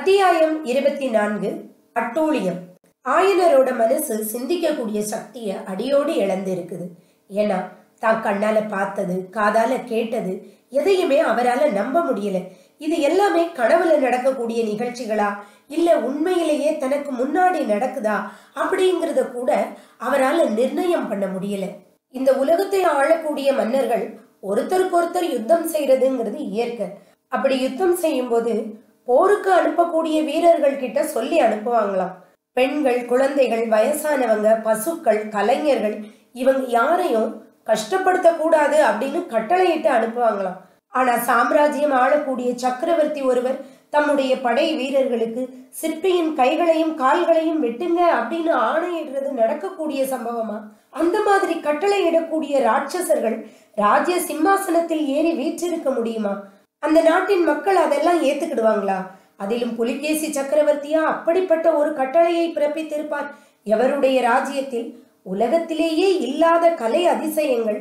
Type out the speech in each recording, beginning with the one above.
அத்தியாயம் இருபத்தி நான்கு அட்டூழியம். ஆயனரோட மனசு சிந்திக்கக்கூடிய சக்தியை அடியோடு இழந்திருக்குது. ஏன்னா தான் கண்ணால பார்த்தது காதால கேட்டது எதையுமே அவரால நம்ப முடியல. இது எல்லாமே கனவுல நடக்கக்கூடிய நிகழ்ச்சிகளா? இல்ல உண்மையிலேயே தனக்கு முன்னாடி நடக்குதா? அப்படிங்கறத கூட அவரால நிர்ணயம் பண்ண முடியல. இந்த உலகத்தை ஆளக்கூடிய மன்னர்கள் ஒருத்தருக்கு ஒருத்தர் யுத்தம் செய்யறதுங்கிறது இயற்கை. அப்படி யுத்தம் செய்யும் போது போருக்கு அனுப்பக்கூடிய வீரர்கள் கிட்ட சொல்லி அனுப்புவாங்களாம். பெண்கள் குழந்தைகள் வயசானவங்க பசுக்கள் கலைஞர்கள் இவங்க யாரையும் கஷ்டப்படுத்த கூடாது அப்படின்னு கட்டளையிட்டு அனுப்புவாங்களாம். ஆனா சாம்ராஜ்யம் ஆளக்கூடிய சக்கரவர்த்தி ஒருவர் தம்முடைய படை வீரர்களுக்கு சிற்பியின் கைகளையும் கால்களையும் வெட்டுங்க அப்படின்னு ஆணையிடுறது நடக்கக்கூடிய சம்பவமா? அந்த மாதிரி கட்டளையிடக்கூடிய ராட்சசர்கள் ராஜ்ய சிம்மாசனத்தில் ஏறி வீற்றிருக்க முடியுமா? அந்த நாட்டின் மக்கள் அதெல்லாம் ஏத்துக்கிடுவாங்களா? அதிலும் புலிகேசி சக்கரவர்த்தியா அப்படிப்பட்ட ஒரு கட்டளையை பிறப்பித்திருப்பார். எவருடைய ராஜ்யத்தில் உலகத்திலேயே இல்லாத கலை அதிசயங்கள்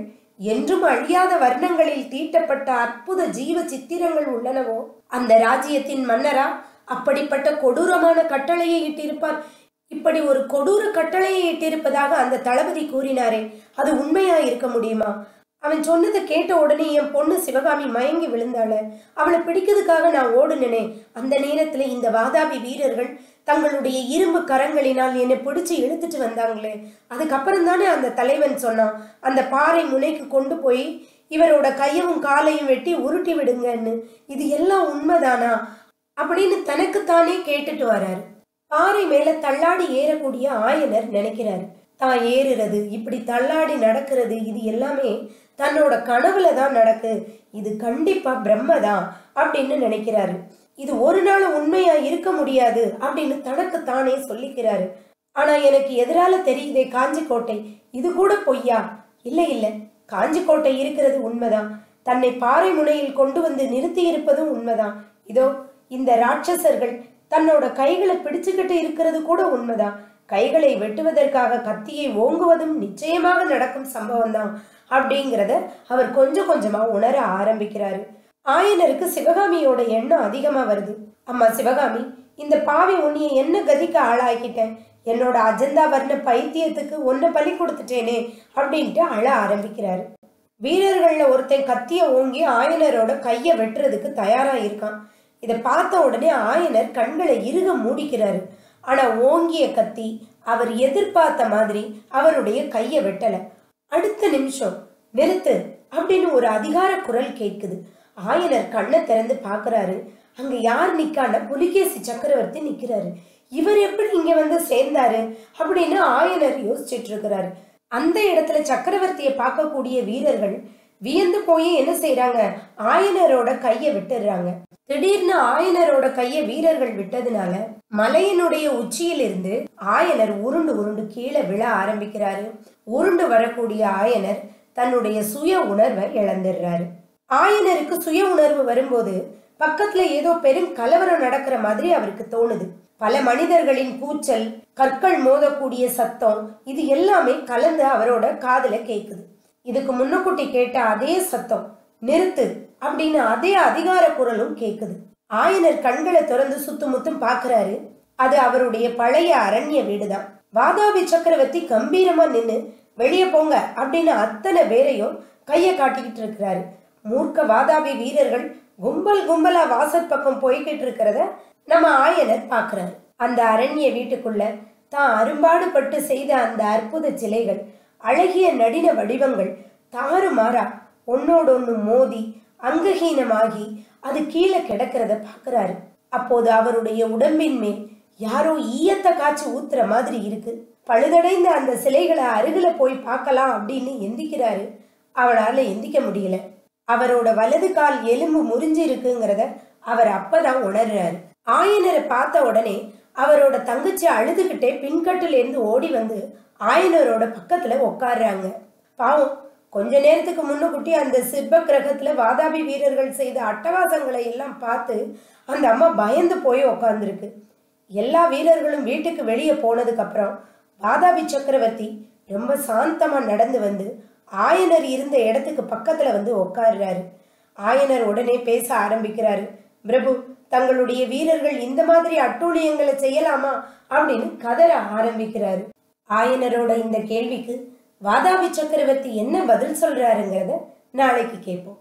என்றும் அழியாத வர்ணங்களில் தீட்டப்பட்ட அற்புத ஜீவ சித்திரங்கள் உள்ளனவோ? அந்த ராஜ்யத்தின் மன்னரா அப்படிப்பட்ட கொடூரமான கட்டளையை இட்டிருப்பார். இப்படி ஒரு கொடூர கட்டளையை இட்டிருப்பதாக அந்த தளபதி கூறினாரே அது உண்மையா இருக்க முடியுமா? அவன் சொன்னதை கேட்ட உடனே என் பொண்ணு சிவகாமி மயங்கி விழுந்தாள. அவளை பிடிக்கிறதுக்காக நான் ஓடுனேனே. அந்த நேரத்துல இந்த வாதாபி வீரர்கள் தங்களுடைய இரும்பு கரங்களினால் என்னை பிடிச்சு இழுத்துட்டு வந்தாங்களே. அதுக்கப்புறம் தானே அந்த தலைவன் சொன்னான் அந்த பாறை முனைக்கு கொண்டு போய் இவரோட கையவும் காலையும் வெட்டி உருட்டி விடுங்கன்னு. இது எல்லாம் உண்மைதானா? அப்படின்னு தனக்குத்தானே கேட்டுட்டு வராரு. பாறை மேல தள்ளாடி ஏறக்கூடிய ஆயனர் நினைக்கிறாரு. தான் ஏறுறது இப்படி தள்ளாடி நடக்கிறது இது எல்லாமே தன்னோட கனவுல தான் நடக்கு. இது கண்டிப்பா பிரம்மதான் அப்படின்னு நினைக்கிறாரு. இது ஒரு நாள் உண்மையா இருக்க முடியாது அப்படின்னு தனக்கு தானே சொல்லிக்கிறாரு. ஆனா எனக்கு எதிரால தெரியுதே காஞ்சிக்கோட்டை. இது கூட பொய்யா? இல்ல இல்ல. காஞ்சிக்கோட்டை இருக்கிறது உண்மைதான். தன்னை பாறை முனையில் கொண்டு வந்து நிறுத்தி இருப்பதும் உண்மைதான். இதோ இந்த ராட்சசர்கள் தன்னோட கைகளை பிடிச்சுக்கிட்டு இருக்கிறது கூட உண்மைதான். கைகளை வெட்டுவதற்காக கத்தியை ஓங்குவதும் நிச்சயமாக நடக்கும் சம்பவம் தான் அப்படிங்கிறத அவர் கொஞ்சம் கொஞ்சமா உணர ஆரம்பிக்கிறாரு. ஆயனருக்கு சிவகாமியோட எண்ணம் அதிகமா வருது. அம்மா சிவகாமி இந்த பாவி உன்னைய என்ன கதிக்கு ஆளாக்கிட்டேன் என்னோட அஜந்தா வர்ண பைத்தியத்துக்கு ஒன்ன பலி கொடுத்துட்டேனே அப்படின்ட்டு அழ ஆரம்பிக்கிறாரு. வீரர்கள்ல ஒருத்தன் கத்திய ஓங்கி ஆயனரோட கைய வெட்டுறதுக்கு தயாரா இருக்கான். இதை பார்த்த உடனே ஆயனர் கண்களை இறுக மூடிக்கிறாரு. ஆனா ஓங்கிய கத்தி அவர் எதிர்பார்த்த மாதிரி அவருடைய கையை வெட்டல. அடுத்த நிமிஷம் நிறுத்து அப்படின்னு ஒரு அதிகார குரல் கேட்குது. ஆயனர் கண்ணை திறந்து பாக்குறாரு அங்க யார் நிக்கான புலிகேசி சக்கரவர்த்தி நிக்கிறாரு. இவர் எப்படி இங்க வந்து சேர்ந்தாரு? அப்படின்னு ஆயனர் யோசிச்சுட்டு இருக்கிறாரு. அந்த இடத்துல சக்கரவர்த்தியை பார்க்கக்கூடிய வீரர்கள் வியந்து போய் என்ன செய்யறாங்க ஆயனரோட கைய விட்டுடுறாங்க. திடீர்னு ஆயனரோட கைய வீரர்கள் விட்டதுனால மலையினுடைய உச்சியிலிருந்து ஆயனர் உருண்டு உருண்டு கீழே விழ ஆரம்பிக்கிறாரு. உருண்டு வரக்கூடிய ஆயனர் தன்னுடைய சுய உணர்வை இழந்துடுறாரு. ஆயனருக்கு சுய உணர்வு வரும்போது பக்கத்துல ஏதோ பெரும் கலவரம் நடக்கிற மாதிரி அவருக்கு தோணுது. பல மனிதர்களின் கூச்சல் கற்கள் மோதக்கூடிய சத்தம் இது எல்லாமே கலந்து அவரோட காதுல கேக்குது. இதுக்கு முன்னக்கூட்டி கேட்ட அதே சத்தம் நிறுத்து அப்படின்னு அதே அதிகார குரலும் கேக்குது. ஆயனர் கண்களை திறந்து சுத்துமுத்தும் பாக்குறாரு. அது அவருடைய பழைய அரண்ய வீடுதான். வாதாபி சக்கரவர்த்தி கம்பீரமா நின்னு வெளியே போங்க அப்படின்னு அத்தனை பேரையும் கைய காட்டிக்கிட்டு இருக்கிறாரு. மூர்க்க வாதாபி வீரர்கள் கும்பல் கும்பலா வாசல் பக்கம் போய்கிட்டு இருக்கிறத நம்ம ஆயனர் பாக்குறாரு. அந்த அரண்ய வீட்டுக்குள்ள தான் அரும்பாடுபட்டு செய்த அந்த அற்புத சிலைகள் அழகிய நடின வடிவங்கள் தாறுமாறா ஒன்னோடொன்னு மோதி அங்கஹீனமாகி அது கீழே கிடக்கிறத பாக்குறாரு. அப்போது அவருடைய உடம்பின் மேல் யாரோ ஈயத்தை காய்ச்சி ஊத்துற மாதிரி இருக்கு. பழுதடைந்த அந்த சிலைகளை அருகில் போய் பார்க்கலாம் அப்படின்னு எந்திக்கிறாரு. அவனால எந்திக்க முடியல. அவரோட வலது கால் எலும்பு முறிஞ்சு இருக்குங்கிறத அவர் அப்பதான் உணர்றாரு. ஆயனரை பார்த்த உடனே அவரோட தங்கச்சி அழுதுகிட்டே பின்கட்டிலேருந்து ஓடி வந்து ஆயனரோட பக்கத்துல உட்காடுறாங்க பாவம் கொஞ்ச நேரத்துக்கு முன்னுக்குட்டி அந்த சிற்ப கிரகத்துல வாதாபி வீரர்கள் செய்த அட்டகாசங்களை எல்லாம் பார்த்து அந்த அம்மா பயந்து போய் உக்காந்துருக்கு. எல்லா வீரர்களும் வீட்டுக்கு வெளியே போனதுக்கு அப்புறம் வாதாபி சக்கரவர்த்தி ரொம்ப சாந்தமா நடந்து வந்து ஆயனர் இருந்த இடத்துக்கு பக்கத்துல வந்து உட்காருறாரு ஆயனர் உடனே பேச ஆரம்பிக்கிறாரு. பிரபு தங்களுடைய வீரர்கள் இந்த மாதிரி அட்டூழியங்களை செய்யலாமா அப்படின்னு கதற ஆரம்பிக்கிறாரு. ஆயனரோட இந்த கேள்விக்கு வாதாபி சக்கரவர்த்தி என்ன பதில் சொல்றாருங்கிறத நாளைக்கு கேட்போம்.